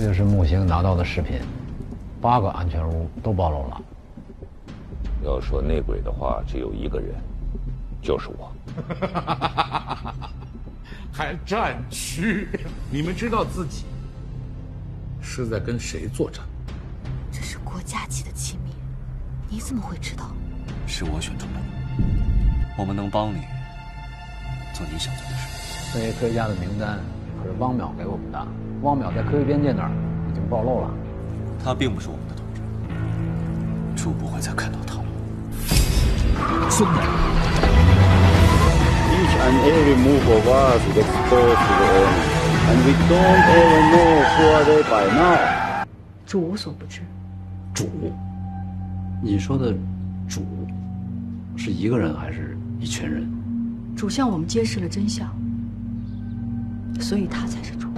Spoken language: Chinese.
这就是木星拿到的视频，八个安全屋都暴露了。要说内鬼的话，只有一个人，就是我。还战区？你们知道自己是在跟谁作战？这是国家级的机密，你怎么会知道？是我选中的，我们能帮你做你想做的事。那些科学家的名单可可是汪淼给我们的汪淼在科学边界那儿已经暴露了他并不是我们的同志主不会再看到他了孙楠 and every move of us and we don't ever know who are they by now. 主无所不知。主你说的主是一个人还是一群人？主向我们揭示了真相。所以他才是主。